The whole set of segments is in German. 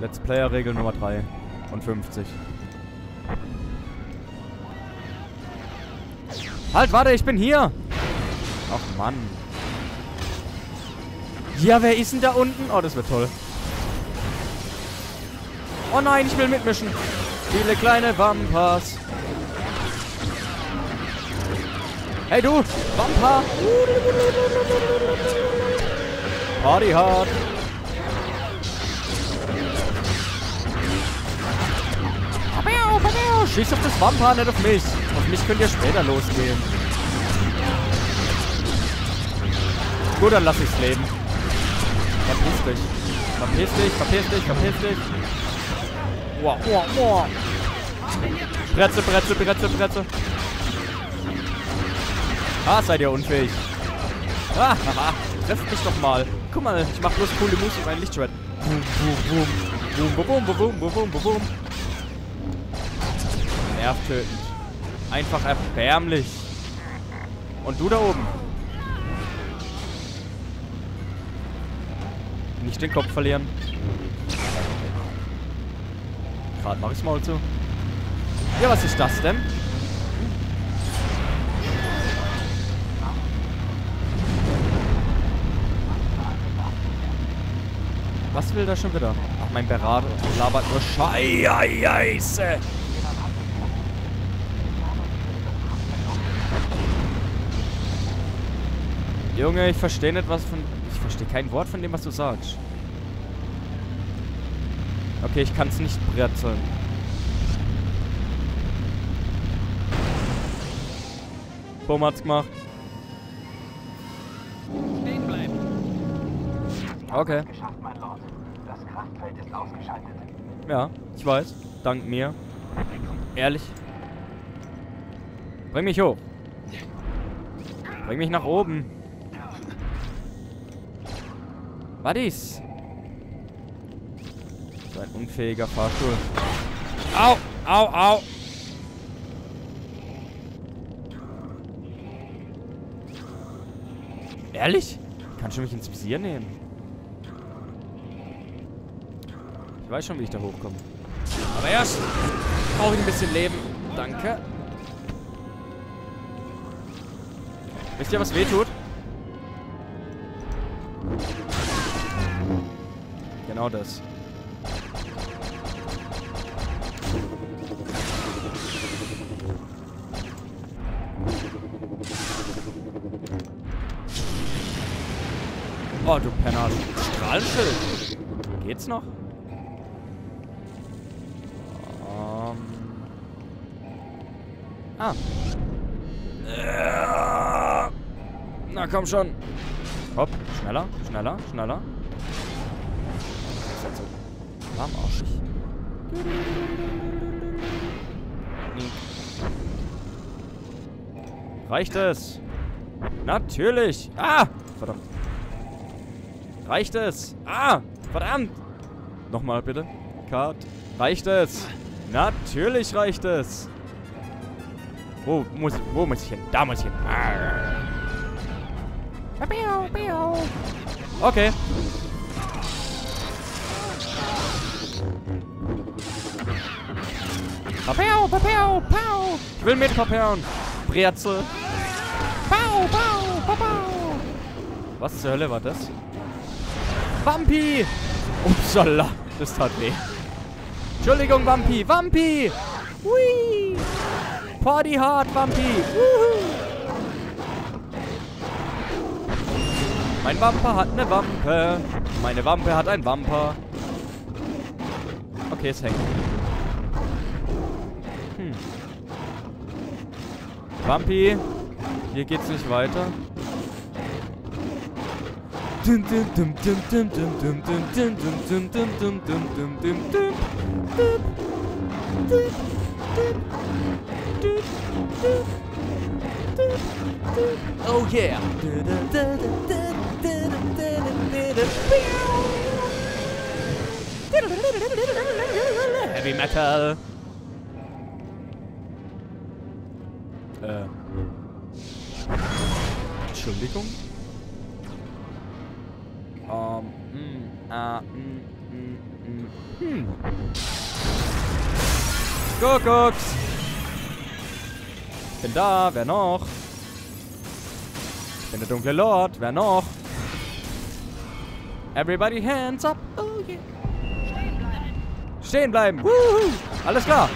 Let's Player Regel Nummer 3 und 50. Halt, warte, ich bin hier. Ach, Mann. Ja, wer ist denn da unten? Oh, das wird toll. Oh nein, ich will mitmischen. Viele kleine Wampas. Hey du, Wampa. Party hard. Schieß auf das Wampa, nicht auf mich. Auf mich könnt ihr später losgehen. Gut, dann lass ich's leben. Verpiss dich. Verpiss dich, verpiss dich, verpiss dich. Wow, wow, wow. Bretze, Bretze, Bretze, Bretze. Ah, seid ihr unfähig. Ah, haha. Trefft mich doch mal. Guck mal, ich mach bloß coole Moves mit meinem Lichtschwert. Boom, boom. Boom, boom, boom, boom, boom, boom, boom, boom. Nervtötend. Einfach erbärmlich. Und du da oben. Nicht den Kopf verlieren. Gerade mach ich's Maul zu. Ja, was ist das denn? Was will da schon wieder? Ach, mein Berater labert nur Scheiße. Junge, ich verstehe nicht was von... Ich verstehe kein Wort von dem, was du sagst. Okay, ich kann es nicht bretzeln. Boom hat's gemacht. Stehen bleiben. Okay. Geschafft, mein Lord. Das Kraftfeld ist ausgeschaltet. Ja, ich weiß. Dank mir. Ehrlich. Bring mich hoch. Bring mich nach oben. Was ist? So ein unfähiger Fahrstuhl. Au! Au! Au! Ehrlich? Kannst du mich ins Visier nehmen? Ich weiß schon, wie ich da hochkomme. Aber erst brauche ich ein bisschen Leben. Danke. Wisst ihr, was weh tut? Genau das. Oh, du Penner. Strahlenschild. Geht's noch? Ähm. Ah. Na komm schon. Hopp, schneller, schneller, schneller. Warmarschig. Reicht es? Natürlich. Ah! Verdammt. Reicht es? Ah! Verdammt! Nochmal bitte. Cut. Reicht es? Natürlich reicht es. Wo muss, wo muss ich hin? Da muss ich hin. Okay. Papau, papau, pau. Ich will mit papauen. Brezel. Pau, pau, papau. Was zur Hölle war das? Wampi! Upsala, das tat weh. Entschuldigung, Wampi. Wampi! Hui! Party hard, Wampi! Wuhu! Mein Wamper hat eine Wampe. Meine Wampe hat ein Wamper. Okay, es hängt. Wampi, hier geht's nicht weiter. Oh yeah! Heavy Metal! Entschuldigung? Ähm, mm, ah, mm, mm, mm. Hm. Kuckucks. Bin da. Wer noch? Ich bin der dunkle Lord. Wer noch? Everybody hands up. Oh yeah. Stehen bleiben. Woohoo. Alles klar.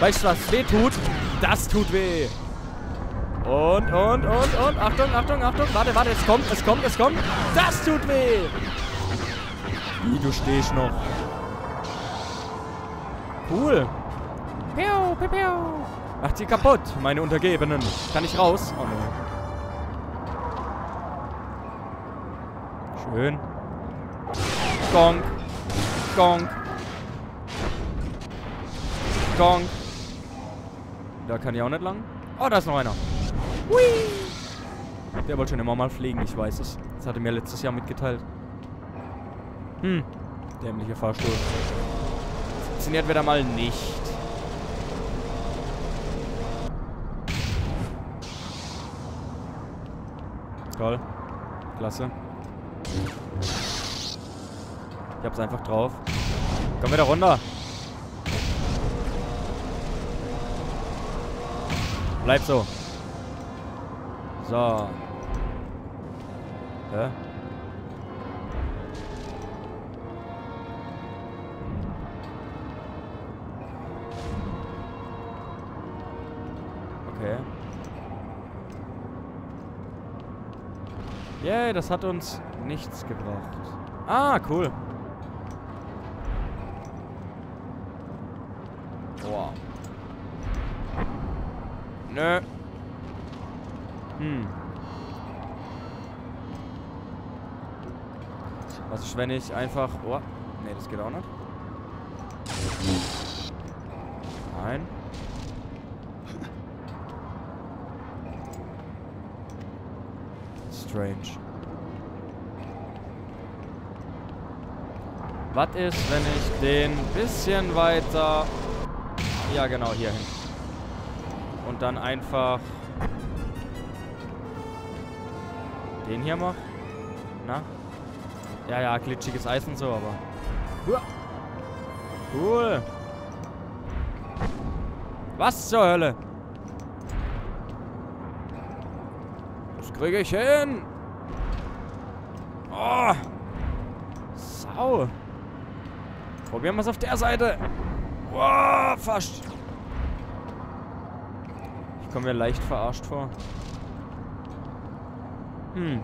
Weißt du, was weh tut? Das tut weh. Und, und, und, und. Achtung, Achtung, Achtung. Warte, warte. Es kommt, es kommt, es kommt. Das tut weh. Wie, du stehst noch. Cool. Piu, piu, piu. Macht sie kaputt, meine Untergebenen. Kann ich raus? Oh no. Schön. Gong. Gong. Gong. Da kann ich auch nicht lang. Oh, da ist noch einer. Hui. Der wollte schon immer mal fliegen, ich weiß es. Das hatte mir letztes Jahr mitgeteilt. Hm. Dämlicher Fahrstuhl. Funktioniert wieder mal nicht. Toll. Klasse. Ich hab's einfach drauf. Komm wieder runter. Bleib so. So. Hä? Okay. Yay, das hat uns nichts gebracht. Ah, cool. Boah. Nö. Hm. Was ist, wenn ich einfach... Oh, nee, das geht auch nicht. Nein. Strange. Was ist, wenn ich den bisschen weiter... Ja, genau, hier hin. Und dann einfach... Den hier mach? Na? Ja, ja, glitschiges Eis und so, aber... Cool. Was zur Hölle? Das kriege ich hin. Oh. Sau. Probieren wir es auf der Seite. Oh, fast. Ich komme mir leicht verarscht vor. Hm.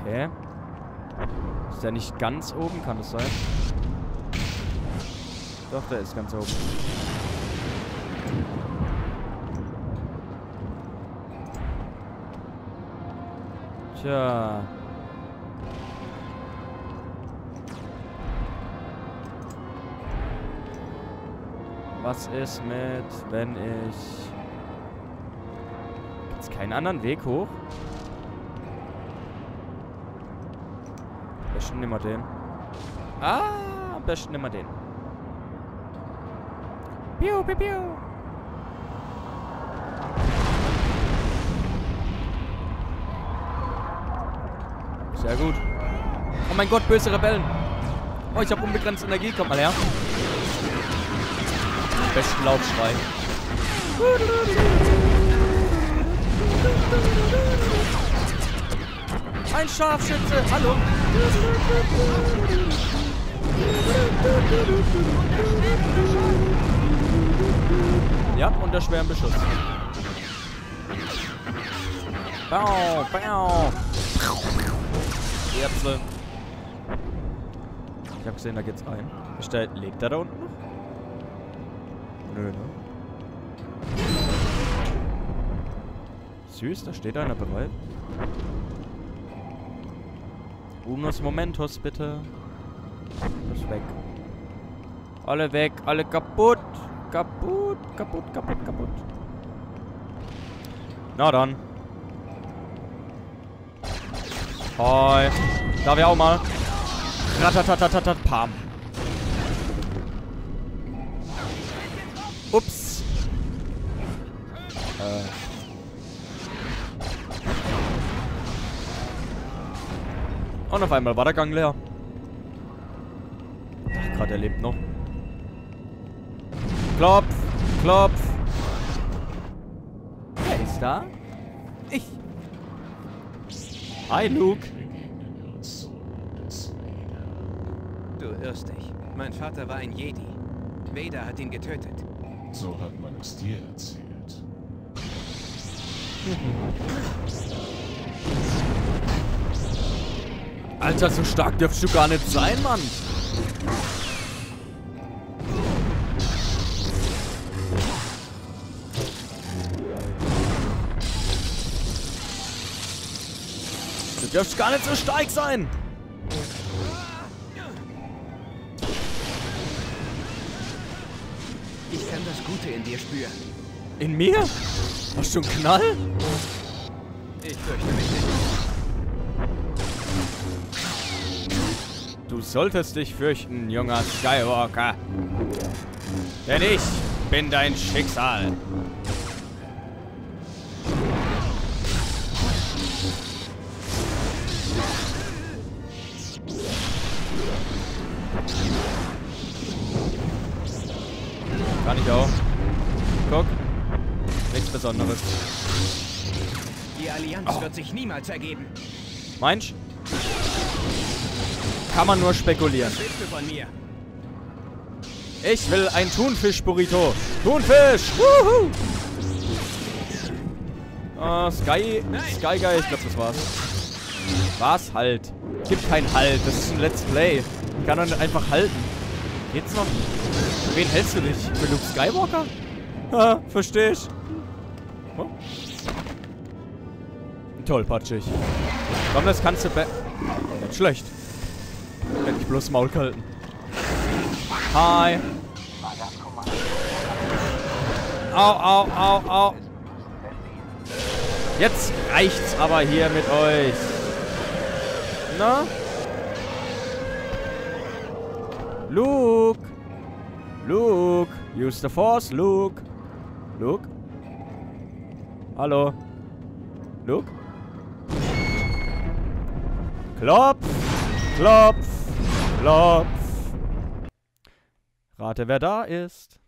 Okay. Ist der nicht ganz oben? Kann das sein? Doch, der ist ganz oben. Tja. Was ist mit, wenn ich... Gibt's keinen anderen Weg hoch? Am besten wir den. Ah, am besten wir den. Piu, piu, piu. Sehr gut. Oh mein Gott, böse Rebellen. Oh, ich habe unbegrenzte Energie. Kommt mal her. Besten Laufschrei. Ein Scharfschütze. Hallo. Ja, unter schwerem Beschuss. Bau, bau. Ärzte. Ich hab gesehen, da geht's rein. Bestellt, legt er da unten noch? Nö, ne? Süß, da steht einer bereit. Unos Momentos, bitte. Das weg. Alle weg, alle kaputt. Kaputt, kaputt, kaputt, kaputt. Na dann. Hi. Darf ich auch mal? Ratatatatat, Pam. Ups. Äh. Und auf einmal war der Gang leer. Ach, gerade er lebt noch. Klopf, klopf. Wer ist da? Ich. Hi, Luke. Du irrst dich. Mein Vater war ein Jedi. Vader hat ihn getötet. So hat man es dir erzählt. Alter, so stark dürfst du gar nicht sein, Mann. Du dürfst gar nicht so stark sein. Das Gute in dir spüren. In mir? Hast du einen Knall? Ich fürchte mich nicht. Du solltest dich fürchten, junger Skywalker. Denn ich bin dein Schicksal. Kann ich auch. Guck. Nichts Besonderes. Die Allianz wird sich niemals ergeben. Meinst Kann man nur spekulieren. Ich will ein Thunfisch-Burrito. Thunfisch! Wuhu! Ah, Sky... Nein. Sky Guy, ich glaube, das war's. Was? Halt. Gibt kein Halt. Das ist ein Let's Play. Ich kann doch nicht einfach halten. Geht's noch? Für wen hältst du dich? Für Luke Skywalker? Ha, versteh ich. Oh. Tollpatschig. Komm, das kannst du be... Nicht schlecht. Hätte ich bloß Maul gehalten. Hi. Au, au, au, au. Jetzt reicht's aber hier mit euch. Na? Luke. Luke. Use the force, Luke. Luke? Hallo? Luke? Klopf. Klopf. Klopf. Rate, wer da ist.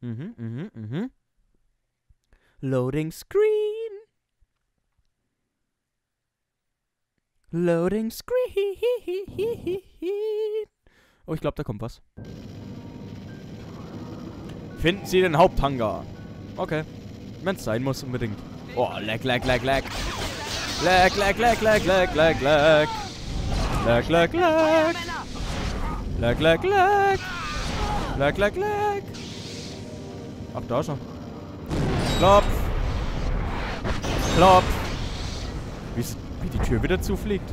Mhm, mhm, mhm. Loading Screen. Loading Screen. Oh, ich glaube, da kommt was. Finden Sie den Haupthangar. Okay. Wenn es sein muss, unbedingt. Oh, lag, lag, lag, lag. Lag, lag, lag, lag, lag, lag, lag. Lag, lag, lag. Lag, lag, lag. Lag, lag, lag. Ach, da ist er. Klopf. Klopf. Wie, die Tür wieder zufliegt.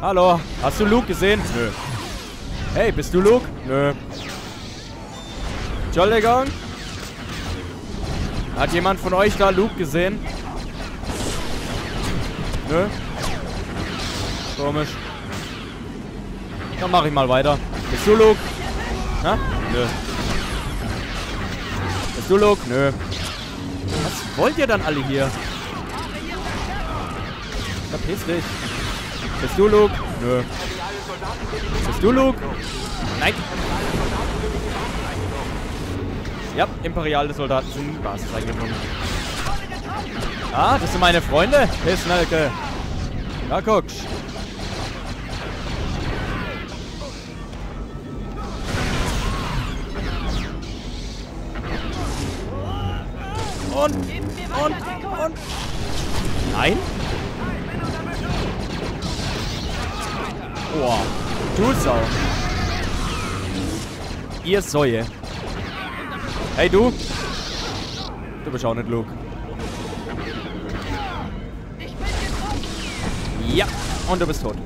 Hallo, hast du Luke gesehen? Nö. Hey, bist du Luke? Nö. Entschuldigung. Hat jemand von euch da Luke gesehen? Nö. Komisch. Dann mach ich mal weiter. Bist du Luke? Na? Nö. Bist du Luke? Nö. Was wollt ihr dann alle hier? Verpiss dich. Bist du Luke? Nö. Bist du Luke? Nein. Ja, imperiale Soldaten sind Basis eingedrungen. Ah, das sind meine Freunde. Pissnelke. Ja, guckst. Und, und, und. Nein? Boah. Du Sau. Ihr Säue. Hey, du. Du bist auch nicht Luke. Ja, und du bist tot.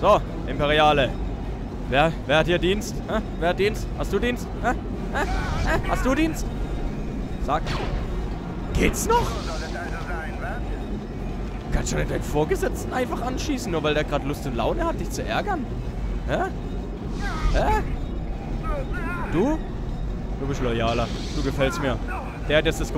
So, Imperiale. Wer, wer hat hier Dienst? Hä? Wer hat Dienst? Hast du Dienst? Hä? Hä? Hast du Dienst? Sag. Geht's noch? Du kannst schon nicht deinen Vorgesetzten einfach anschießen, nur weil der gerade Lust und Laune hat, dich zu ärgern. Hä? Hä? Du? Du bist loyaler. Du gefällst mir. Der hat jetzt das